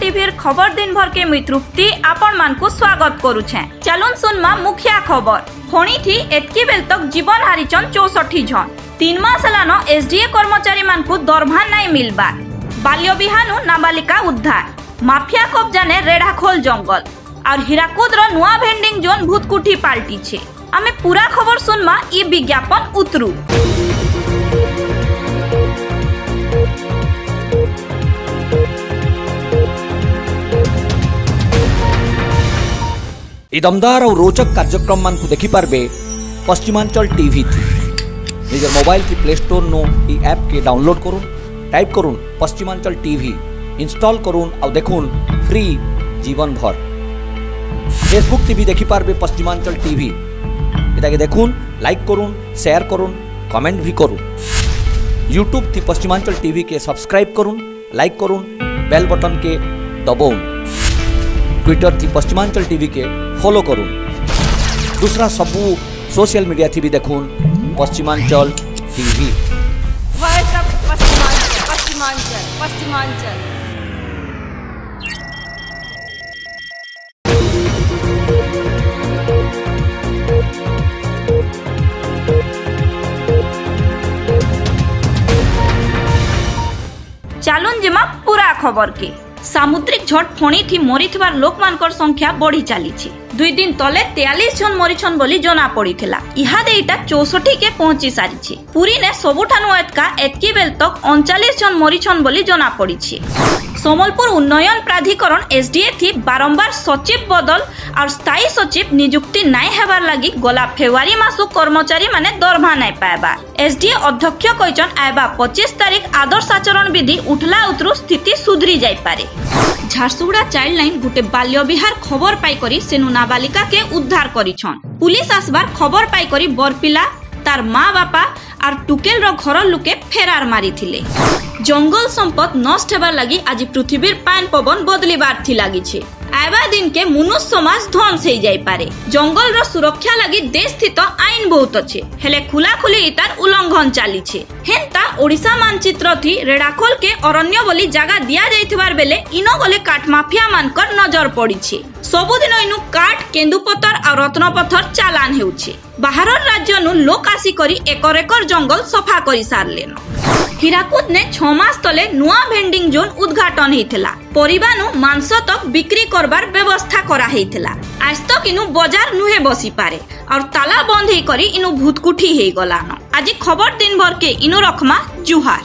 টিভির খবর দিনভরকে মুই তৃপ্তি আপন মানকু স্বাগত করুছে। চলুন শুনমা মুখিয়া খবর। ফণিথি এতকি বেল তক জীবন হারিছন চৌষঠি জন। তিন মাস হেলান এসডিএ কর্মচারী মানকু দরমা নাই মিলবার। বাল্য বিহানু নাবালিকা উদ্ধার। মাফিয়া কবজানে রেঢ়াখোল জঙ্গল। আর হীরাকুদর নূয়া ভেন্ডিং জোন ভূতকুঠি পাল্টিছে। আমি পুরা খবর শুনমা ই বিজ্ঞাপন উতরু ए दमदार और रोचक कार्यक्रम मान को देखिपारे पश्चिमांचल टी निज मोबाइल की प्ले स्टोर नो एप के डाउनलोड कर टाइप करूँ पश्चिमांचल टी इनस्टल करूँ आ देखून फ्री जीवन भर फेसबुक टी देखिपारे पश्चिमांचल टी इटा देखून लाइक करूँ शेयर करूँ कमेंट भी करूँ यूट्यूब थी पश्चिमांचल टी के सब्सक्राइब करूँ लाइक करूँ बेल बटन के दबाऊँ ट्विटर थी पश्चिमांचल टी के फॉलो करूँ दूसरा सबू सोशल मीडिया थी भी देखून Paschimanchal TV Voice of Pastimanchal, Pastimanchal, Pastimanchal. ଚାଲୁନ୍ ଯିମା ପୁରା ଖବର କେ ସାମୁଦ୍ରିକ ଝଡ଼ ଫଣିଥି ମରିଥିବାର ଲୋକମାନଙ୍କର ସଂଖ୍ୟା ବଢି ଚାଲିଛି দুই দিন তলে তেয়ালিশ জন মরিছন বলে জনা পড়ি ইহা দেইটা চৌষঠি কে পৌঁছি সারিছে। পুরী নে সবুঠানু এতকা এতকি বেল তক অনচাশ জন মরিছন বলে জনা পড়িছে। সমলপুর উন্নয়ন প্রাধিকরণ এসডিএ থি বারম্বার সচিব বদল আর স্থায়ী সচিব নিযুক্তি নাই হেবার লাগি গলা ফেব্রুয়ারি মাসু কর্মচারী মানে দরমা নাই পাইবা। এসডিএ অধ্যক্ষ কইছন আইবা পঁচিশ তারিখ আদর্শ আচরণ বিধি উঠলা উতরু স্থিতি সুধরি যাই পারে। ঝারসুগুড়া চাইল্ড লাইন গোটে বাল্য বিহার খবর পাই করি সেনু নাবালিকাকে উদ্ধার করিছন। পুলিশ আসবার খবর পাই করি বরপিলা, তার মা বাপা আর টুকেল র ঘর লোকে ফেরার ଜଙ୍ଗଲ জঙ্গল সম্পদ নষ্ট ଲାଗି লাগি আজি পৃথিবীর পান পবন বদলিবার આવા દિન કે મનુષ્ય સમાજ ધ્વંસ થઈ જાય પારે જંગલર સુરક્ષા લાગી દેશ સ્થિત આઈન બહુત છે હેલે ખુલાખુલી ઇતાર ઉલ્લંઘન ચાલી છે হেন্তা ওড়িশা মানচিত্র থি রেড়াখোলকে অরণ্য বলি জায়গা দিয়া যাইথিবার বেলে ইন গলে কাঠ মাফিয়া মানকর নজর পড়িছে ସବୁଦିନ ଇନୁ କାଠ କେନ୍ଦୁପତର ଆଉ ରତ୍ନପଥର ଚାଲାଣ ହେଉଛି ବାହାରର ରାଜ୍ୟନୁ ଲୋକ ଆସିକରି ଏକର ଏକର ଜଙ୍ଗଲ ସଫା କରି ସାରିଲେନ ହୀରାକୁଦନେ ଛଅ ମାସ ତଳେ ନୂଆ ଭେଣ୍ଡିଂ ଜୋନ୍ ଉଦ୍ଘାଟନ ହେଇଥିଲା ପରିବାନୁ ମାଂସ ତକ ବିକ୍ରି କରବାର ବ୍ୟବସ୍ଥା କରା ହେଇଥିଲା ଆଜ ତକ ଇନୁ ବଜାର ନୁହେଁ ବସିପାରେ ଆଉ ତାଲା ବନ୍ଦ ହେଇକରି ଇନୁ ଭୂତକୁଠି ହେଇଗଲାନ ଆଜି ଖବର ଦିନ ଭରକେ ଇନୁ ରଖମା ଜୁହାର